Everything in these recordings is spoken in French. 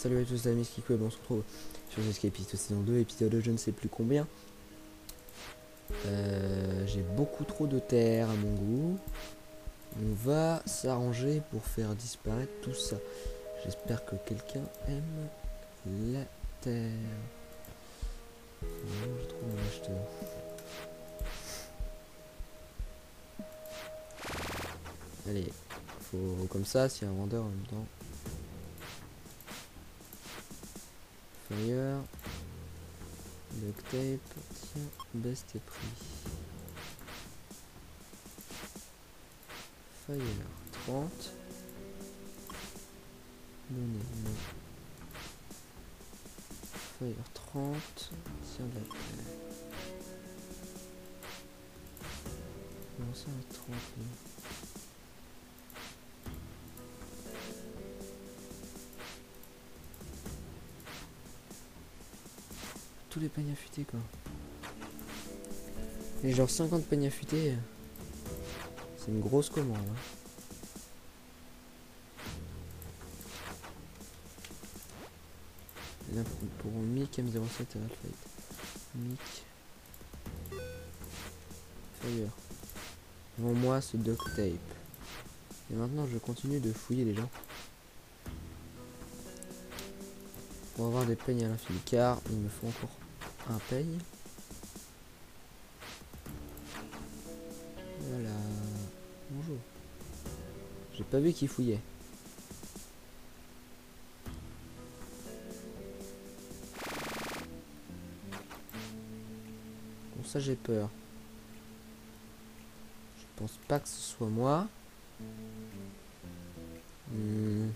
Salut à tous amis Kiko et bon, on se retrouve sur Escapist saison 2, épisode de je ne sais plus combien. Euh, J'ai beaucoup trop de terre à mon goût. On va s'arranger pour faire disparaître tout ça. J'espère que quelqu'un aime la terre. Je trouve un acheteur. Allez, comme ça, s'il un vendeur en même temps. Fire. Duct tape. Tiens, baisse tes prix. Fire 30. Donner, non. Fire 30. Tiens de la. Non, ça à 30 non. Tous les peignes affûtés quoi. Et genre 50 peignes affûtés. C'est une grosse commande. Hein. Là pour, Mic M07 et Redfight. Mic. Fire. Devant moi ce duct tape. Et maintenant je continue de fouiller les gens. Pour avoir des peignes à l'infini car il me faut encore un peigne. Voilà. Bonjour. J'ai pas vu qu'il fouillait. Bon ça j'ai peur. Je pense pas que ce soit moi. Hmm,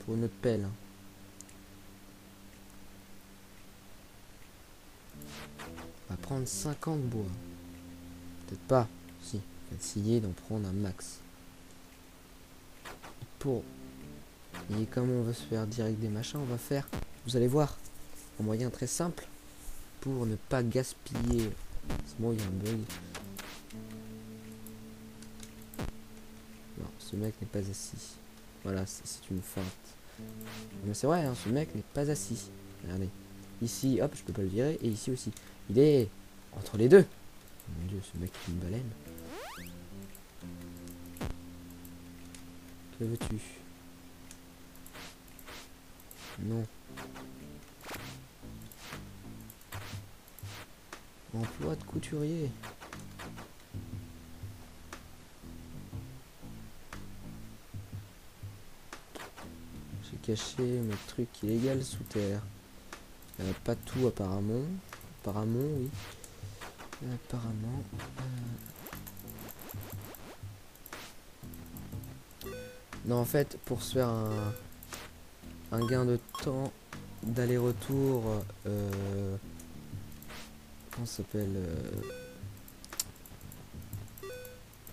pour une pelle. Hein. On va prendre 50 bois. Peut-être pas. Si. Essayer d'en prendre un max. Pour... Et comme on va se faire direct des machins, on va faire... Vous allez voir. Un moyen très simple. Pour ne pas gaspiller. C'est bon, il y a un bug. Non, ce mec n'est pas assis. Voilà, c'est une feinte. Mais c'est vrai, hein, ce mec n'est pas assis. Regardez. Ici, hop, je peux pas le virer. Et ici aussi. Il est entre les deux. Mon dieu, ce mec est une baleine. Que veux-tu? Non. Emploi de couturier. J'ai caché mes trucs illégaux sous terre. Euh, pas tout apparemment. Apparemment, oui. Apparemment. Euh. Non, en fait, pour se faire un, un gain de temps d'aller-retour, euh, comment s'appelle euh,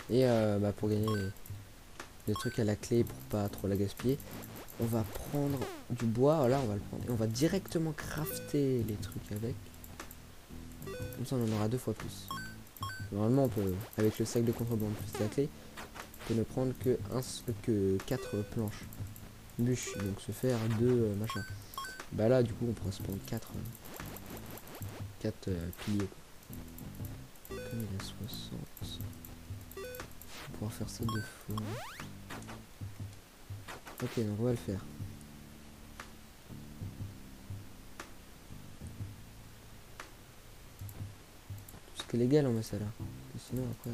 Et bah, pour gagner des trucs à la clé pour pas trop la gaspiller, on va prendre du bois, voilà, on va le prendre. On va directement crafter les trucs avec. Comme ça, on en aura deux fois plus. Normalement, on peut, avec le sac de contrebande plus la clé, on peut ne prendre que, un, que 4 planches. Bûches, donc se faire deux euh, machins. Bah là, du coup, on pourra se prendre 4 4 euh, piliers. Comme il a 60. On pourra faire ça deux fois. Ok, donc on va le faire. Est légal, là. Et sinon, après...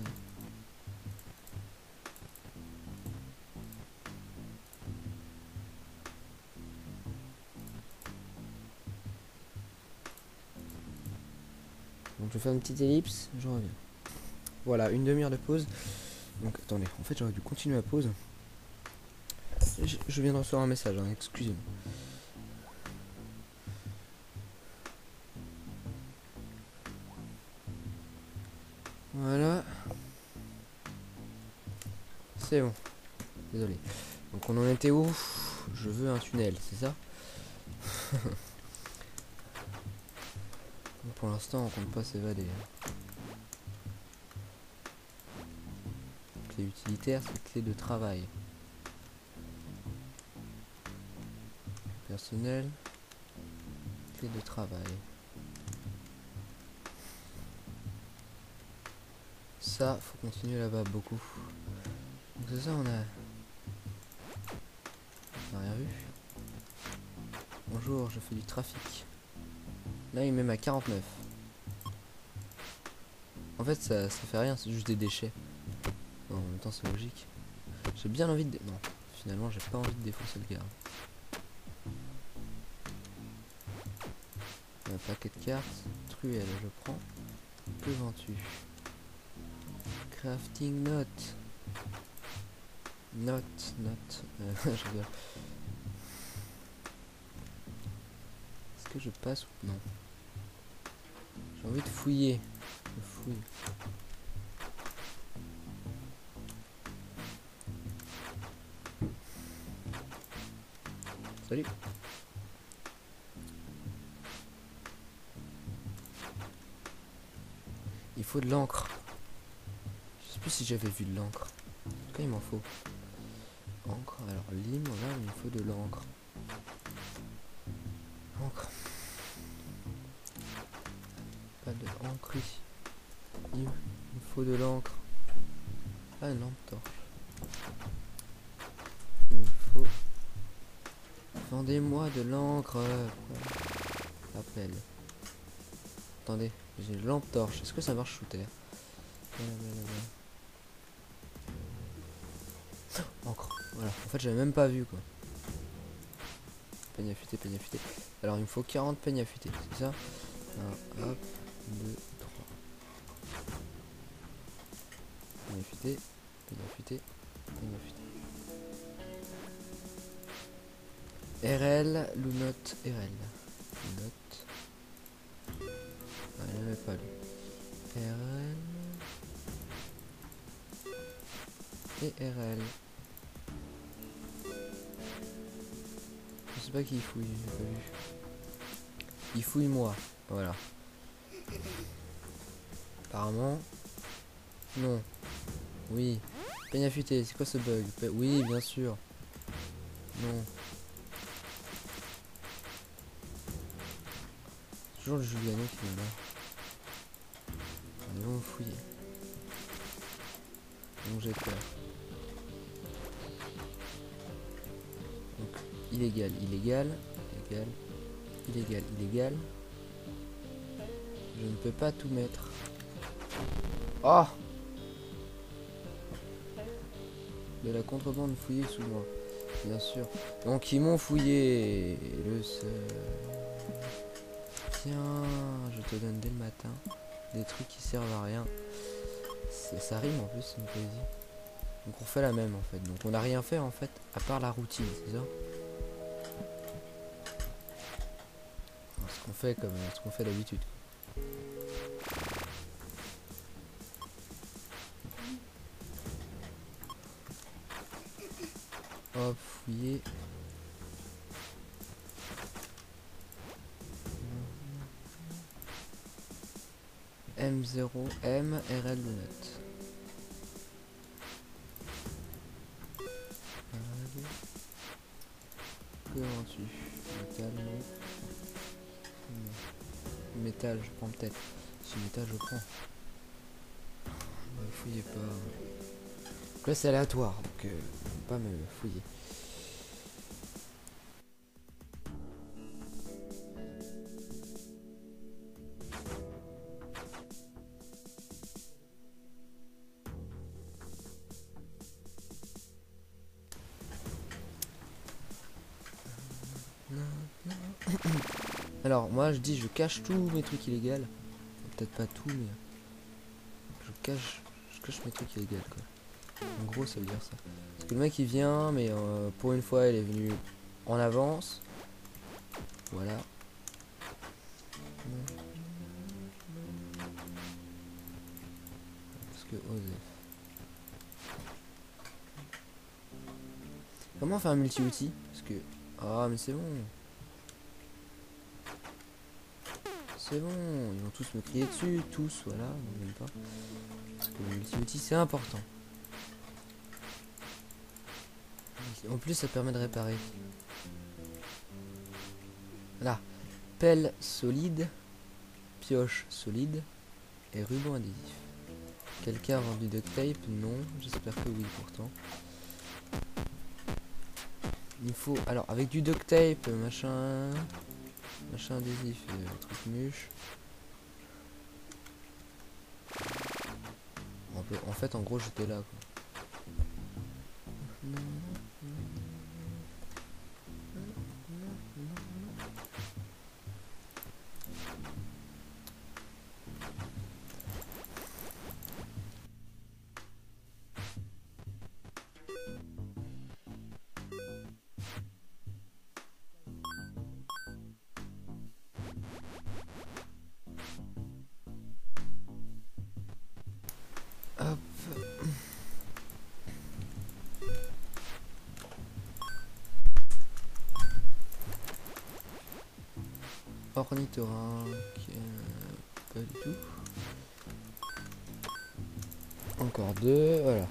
Donc je fais une petite ellipse, je reviens. Voilà, une demi-heure de pause. Donc attendez, en fait j'aurais dû continuer la pause. Je, viens de recevoir un message, hein, excusez-moi. C'est bon. Désolé. Donc on en était où? Je veux un tunnel, c'est ça? Pour l'instant, on compte pas s'évader. Hein. Clé utilitaire, c'est clé de travail. Personnel. Clé de travail. Ça, faut continuer là-bas beaucoup. C'est ça, on a... Rien vu. Bonjour, je fais du trafic. Là, il met à 49. En fait, ça, fait rien, c'est juste des déchets. En même temps, c'est logique. J'ai bien envie de... Non, finalement, j'ai pas envie de défoncer le garde. Un paquet de cartes. Truelle, je prends. Que vends-tu? Crafting note. Note, note. Euh, je. Est-ce que je passe ou non? J'ai envie de fouiller. Je fouille. Salut. Il faut de l'encre. Je sais plus si j'avais vu de l'encre. En tout cas, il m'en faut. Encre. Alors, lime, voilà, il me faut de l'encre. Encre. Pas de encre. Il me faut de l'encre. Ah, une lampe torche. Il me faut. Vendez-moi de l'encre. Appel. Attendez, j'ai une lampe torche. Est-ce que ça marche sous terre? Encre. Voilà. En fait, j'avais même pas vu quoi. Peigne affûté, peigne affûté. Alors, il me faut 40 peignes affûtés, c'est ça? 1, hop, 2, 3. Peigne affûté, peigne affûté, peigne affûté. RL, Lunote, RL. Lunote. Ah, il n'avait pas lu. RL. Et RL. Pas qui fouille, j'ai pas vu. Il fouille moi, voilà. Apparemment. Non. Oui. Peigne affûté, c'est quoi ce bug? Oui, bien sûr. Non. Toujours le Juliano qui est là. Nous allons fouiller. Donc j'ai peur. Illégal, illégal, illégal, illégal, illégal. Je ne peux pas tout mettre. Oh De la contrebande fouillée sous moi. Bien sûr. Donc ils m'ont fouillé. Le seul. Tiens, je te donne dès le matin des trucs qui servent à rien. Ça rime en plus, c'est une poésie. Donc on fait la même en fait. Donc on n'a rien fait en fait, à part la routine, c'est ça? Qu'on fait comme ce qu'on fait d'habitude. Hop, fouiller. M0, M, RL de note. Que non. Non. Je prends peut-être. Si métal, je prends. Ne fouillez pas. Donc là, c'est aléatoire, donc euh, pas me fouiller. Je dis je cache tous mes trucs illégaux. Peut-être pas tout, mais je cache, je cache mes trucs illégaux quoi. En gros, ça veut dire ça. Parce que le mec il vient, mais euh, pour une fois il est venu en avance. Voilà. Parce que Osef. Comment faire un multi-outil? Parce que. Ah, mais c'est bon. C'est bon, ils vont tous me crier dessus, tous, voilà, même pas. Parce que le multi-outil c'est important. En plus ça permet de réparer. Là, pelle solide, pioche solide et ruban adhésif. Quelqu'un a vendu duct tape? Non, j'espère que oui pourtant. Il faut... Alors, avec du duct tape, machin... Machin adhésif, euh, truc muche. En fait, en gros, j'étais là. Ornithorynque, pas tout. Encore deux, voilà.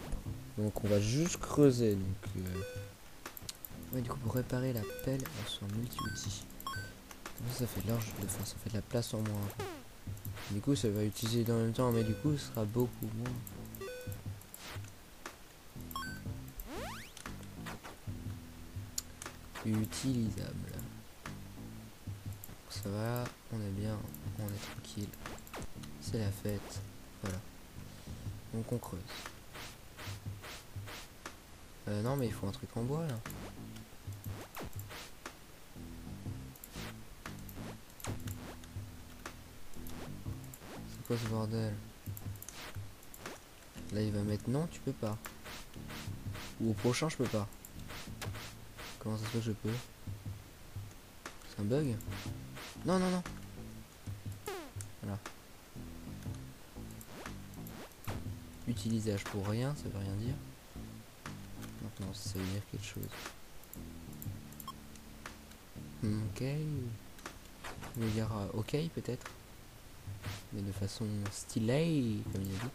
Donc on va juste creuser. Donc, euh... du coup pour réparer la pelle, on soit multi-outil. Ça fait large de ça fait de la place en moins. Du coup ça va utiliser dans le même temps, mais du coup ce sera beaucoup moins. Utilisable ça va, on est bien, on est tranquille. C'est la fête. Voilà. Donc on creuse. Euh, non mais il faut un truc en bois là. C'est quoi ce bordel? Là il va mettre non, tu peux pas. Ou au prochain je peux pas. Comment ça se fait que je peux? C'est un bug? Non, non, non. Voilà. Utilisage pour rien, ça veut rien dire. Maintenant, ça veut dire quelque chose. Ok. Il y aura ok peut-être. Mais de façon stylée, comme il a dit.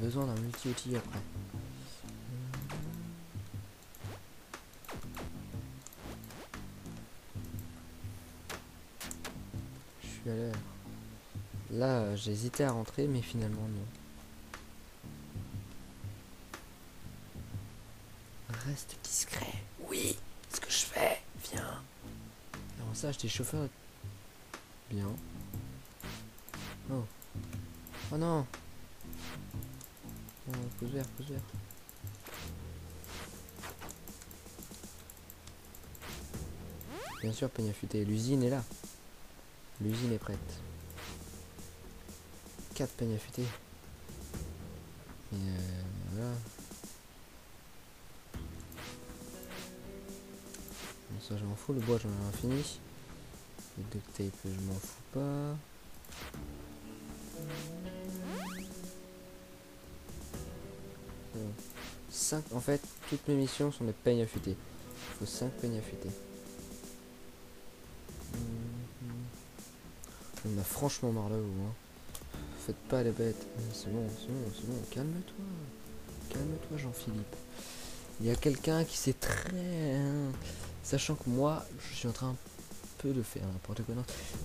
Besoin d'un multi-outil après. Je suis à l'heure. Là, j'hésitais à rentrer, mais finalement non. Ça, chauffeur. Bien. Oh. Oh non. Oh, pose vert, pose vert. Bien sûr, peigne affûté. L'usine est là. L'usine est prête. 4 peignes. Et euh, voilà. ça, je m'en fous. Le bois, j'en ai fini. Le duct tape, je m'en fous pas. en fait, toutes mes missions sont des peignes affûtés. Il faut 5 peignes affûtés. On a franchement marre là haut hein. Faites pas les bêtes. C'est bon, c'est bon, c'est bon. Calme-toi. Calme-toi, Jean-Philippe. Il y a quelqu'un qui sait très... Hein, sachant que moi, je suis en train de faire n'importe quoi.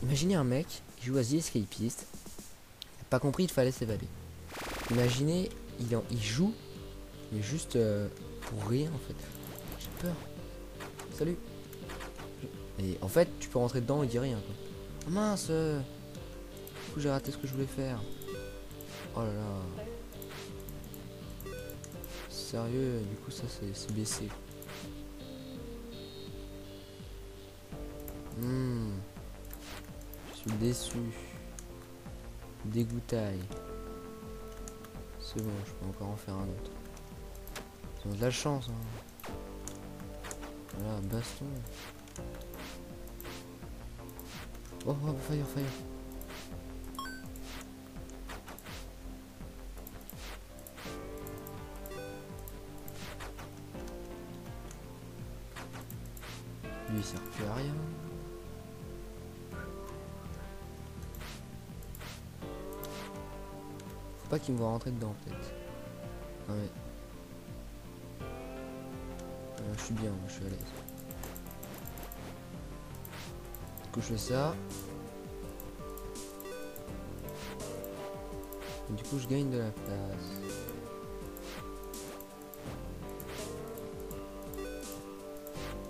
Imaginez un mec qui joue à The Escapist, pas compris, il fallait s'évader. Imaginez, il, en, il joue, mais juste euh, pour rien en fait. J'ai peur. Salut. Et en fait, tu peux rentrer dedans et dire rien. Quoi. Oh mince Du coup, j'ai raté ce que je voulais faire. Oh là là. Sérieux, du coup, ça c'est baissé. Déçu. Dégoutaille. C'est bon, je peux encore en faire un autre. Ils de la chance. Hein. Voilà, baston. Oh, oh, fire, fire. Lui il sert plus à rien. Pas qu'il me voit rentrer dedans peut-être. Non mais. Je suis bien, je suis à l'aise. Du coup je fais ça. Du coup je gagne de la place.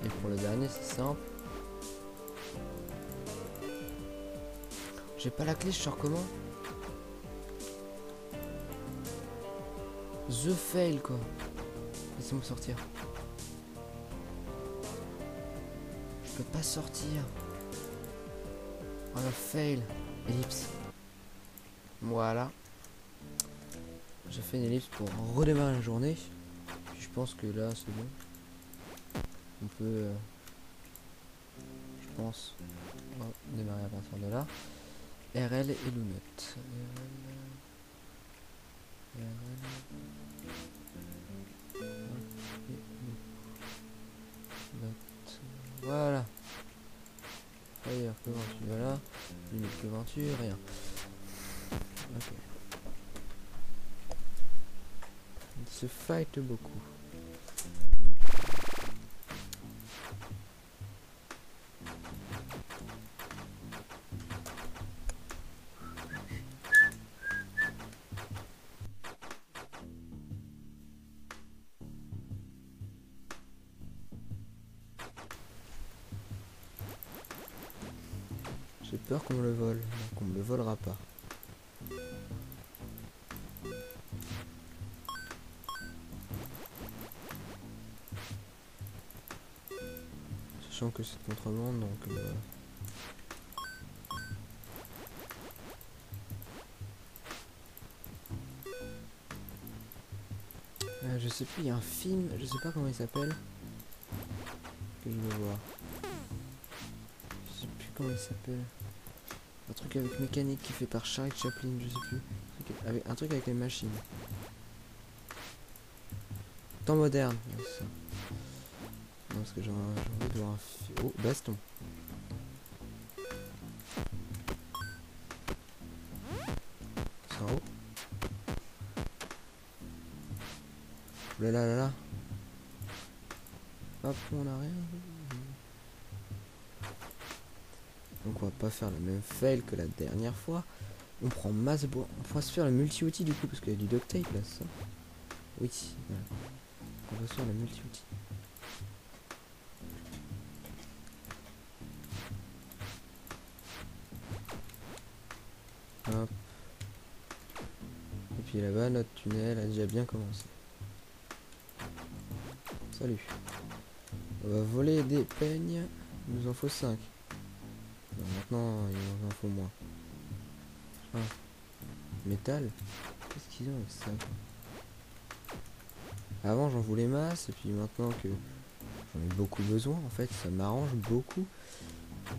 Et pour le dernier c'est simple. J'ai pas la clé, je sors comment? The fail quoi. Laissez-moi sortir. Je peux pas sortir. Oh la fail. Ellipse. Voilà. J'ai fait une ellipse pour redémarrer la journée. Je pense que là c'est bon. On peut, euh, je pense, démarrer à partir de là. RL et Lunette. Voilà. Ailleurs que venture, voilà. Limite que rien. Ok. Il se fight beaucoup. Que c'est de contrebande, donc euh, euh, je sais plus, il y a un film, je sais pas comment il s'appelle. Que je veux voir. Je sais plus comment il s'appelle. Un truc avec mécanique qui fait par Charlie Chaplin, je sais plus. Un truc avec, un truc avec les machines. Temps moderne. Parce que j'ai envie de voir un. Oh, baston. C'est en haut. Là là là. Hop, on a rien. Donc on va pas faire le même fail que la dernière fois. On prend masse bois. On pourra se faire le multi-outil du coup parce qu'il y a du duct tape là, ça? Oui. voilà. On va se faire le multi-outil. Là-bas, notre tunnel a déjà bien commencé. Salut. On va voler des peignes. Il nous en faut 5. maintenant, il en faut moins. Ah. Métal? Qu'est-ce qu'ils ont avec ça? Avant, j'en voulais masse. Et puis maintenant que j'en ai beaucoup besoin, en fait, ça m'arrange beaucoup.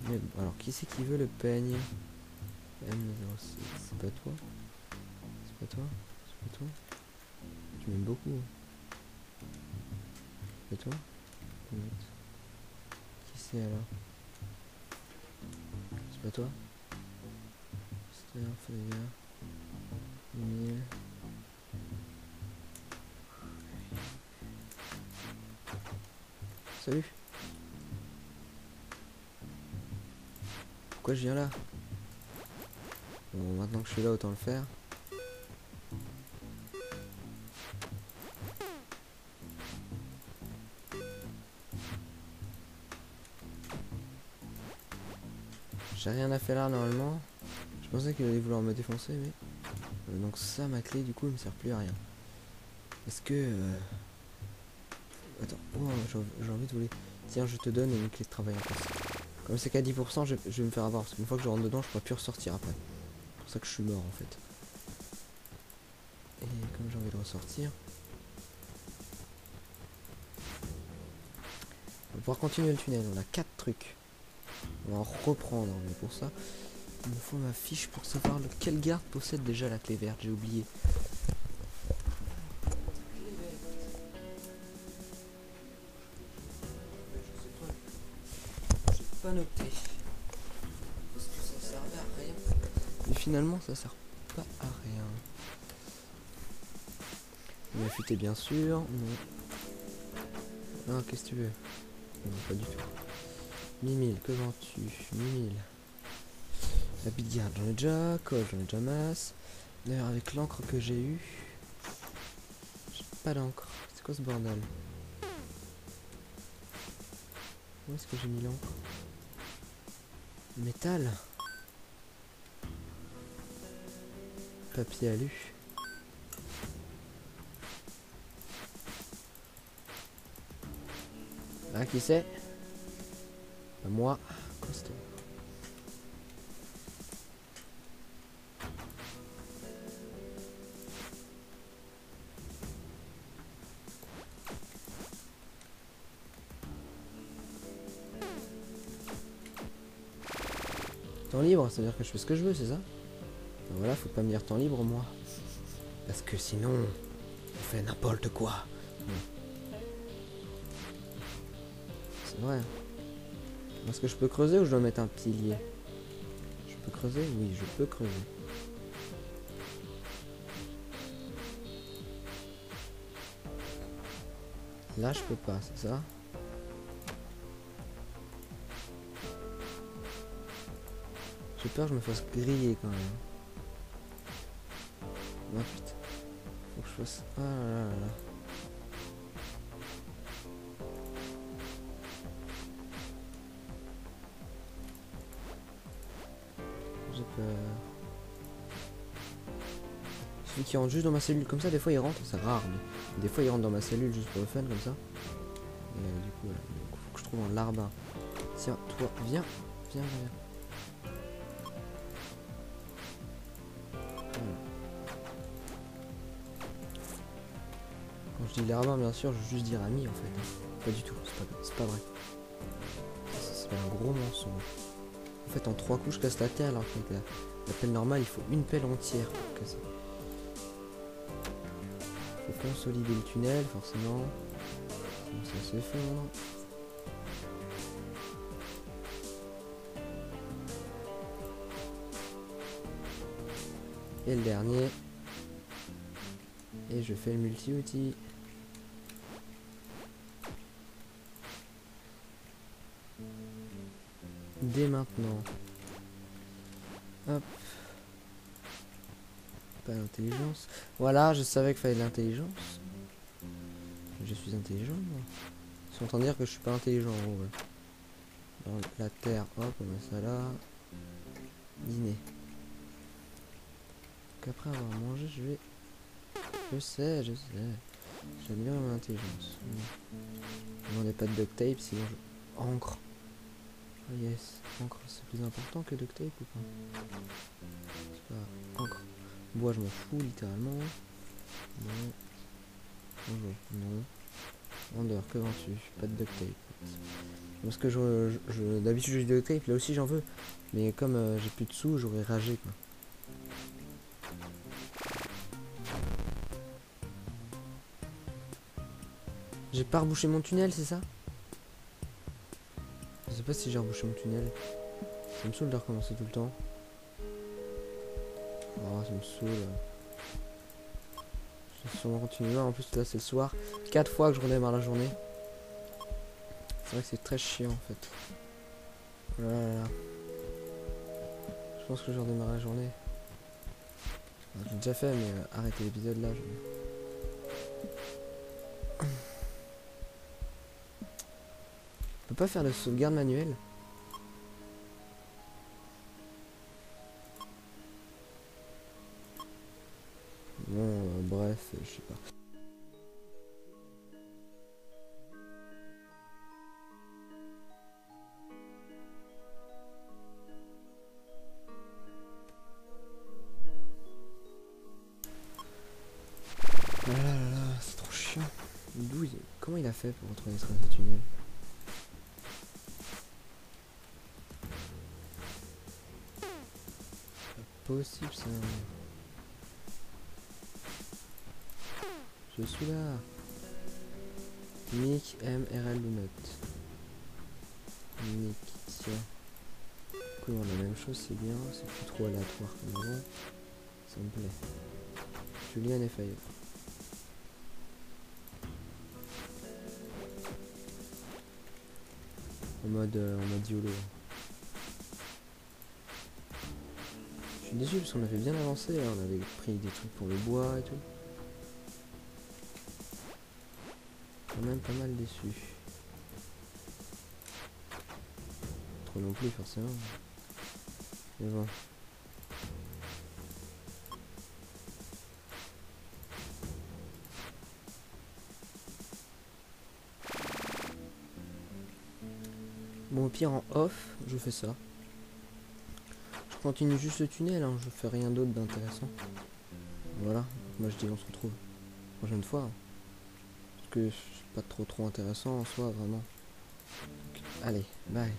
Mais alors, qui c'est qui veut le peigne? M06, c'est pas toi C'est pas toi C'est pas toi? Tu m'aimes beaucoup. hein. C'est toi? Qui c'est alors? C'est pas toi? Un feu Mille. Salut Pourquoi je viens là? Bon, maintenant que je suis là, autant le faire. J'ai rien à faire là normalement. Je pensais qu'il allait vouloir me défoncer, mais... Euh, donc ça, ma clé, du coup, elle me sert plus à rien. Est-ce que... euh, Attends, oh, j'ai envie de voler. Tiens, je te donne une clé de travail en place. Comme c'est qu'à 10%, je, vais me faire avoir. Parce qu'une fois que je rentre dedans, je pourrai plus ressortir après. C'est pour ça que je suis mort en fait. Et comme j'ai envie de ressortir. On va pouvoir continuer le tunnel. On a 4 trucs. On va en reprendre. Mais pour ça, il me faut ma fiche pour savoir lequel garde possède déjà la clé verte. J'ai oublié. pas noté. Parce que ça servait à rien. Mais finalement, ça sert pas à rien. Il affûté bien sûr. Non. Non, qu'est-ce que tu veux? Non, pas du tout. Mimile, que vends-tu? Mimile. La bite j'en ai déjà. Colle, j'en ai déjà masse. D'ailleurs, avec l'encre que j'ai eu, j'ai pas d'encre. C'est quoi ce bordel? Où est-ce que j'ai mis l'encre? Métal Papier alu. Ah, qui c'est? Moi, costaud. Temps libre, c'est-à-dire que je fais ce que je veux, c'est ça? Ben Voilà, faut pas me dire temps libre, moi. Parce que sinon, on fait n'importe quoi. C'est vrai. Est-ce que je peux creuser ou je dois mettre un pilier Je peux creuser Oui, je peux creuser. Là, je peux pas, c'est ça J'ai peur que je me fasse griller quand même. 28. Faut que je fasse... Ah là là là qui rentre juste dans ma cellule comme ça, des fois il rentre, c'est rare, mais des fois il rentre dans ma cellule juste pour le fun comme ça. Et euh, du coup, il faut que je trouve un larbin. Tiens, toi, viens, viens, viens. Quand je dis larbin, bien sûr, je veux juste dire ami en fait. Pas du tout, c'est pas, pas vrai. C'est un gros mensonge. En fait, en trois coups, je casse la terre alors que la, la pelle normale, il faut une pelle entière pour casser. Consolider le tunnel, forcément. Sinon, ça s'effondre. Et le dernier. Et je fais le multi-outil. Dès maintenant. Hop. Pas. Voilà, je savais qu'il fallait de l'intelligence. Je suis intelligent, moi. Ils sont en dire que je suis pas intelligent, en gros. Dans la terre, hop, on ça là. Dîner. Donc après avoir mangé, je vais... Je sais, je sais. J'améliore mon intelligence. On pas de duct tape, sinon je... Encre. Ah yes, encre, c'est plus important que duct tape ou pas? Pas... Encre. Bois, je m'en fous, littéralement. Non. Bonjour. Non. Vendeur, que vends-tu? Pas de duct tape. Parce que je, je, je- d'habitude j'ai du duct tape, là aussi j'en veux. Mais comme euh, j'ai plus de sous, j'aurais ragé quoi. J'ai pas rebouché mon tunnel, c'est ça? Je sais pas si j'ai rebouché mon tunnel. Ça me saoule de recommencer tout le temps. Oh, ça me saoule. Je vais sûrement continuer. En plus, là, c'est le soir. Quatre fois que je redémarre la journée. C'est vrai que c'est très chiant en fait. Oh. Je pense que je redémarre la journée. J'ai déjà fait, mais euh, arrêtez l'épisode là. je- On peut pas faire de sauvegarde manuelle? Bref, je sais pas. Ah là là là, c'est trop chiant. D'où il... Comment il a fait pour retrouver ce ce tunnel Pas possible ça. Je suis là. Nick M RL. Nick, tiens. Couleur la même chose, c'est bien. C'est plus trop aléatoire comme avant. Ça me plaît. Julian et Fire. En mode, euh, en mode YOLO. Je suis déçu parce qu'on avait bien avancé. hein. On avait pris des trucs pour le bois et tout. Même pas mal déçu. Trop non plus forcément. Mais bon. Bon au pire en off, je fais ça. Je continue juste le tunnel, hein, je fais rien d'autre d'intéressant. Voilà, moi je dis on se retrouve prochaine fois. C'est pas trop trop intéressant en soi vraiment. Allez, bye.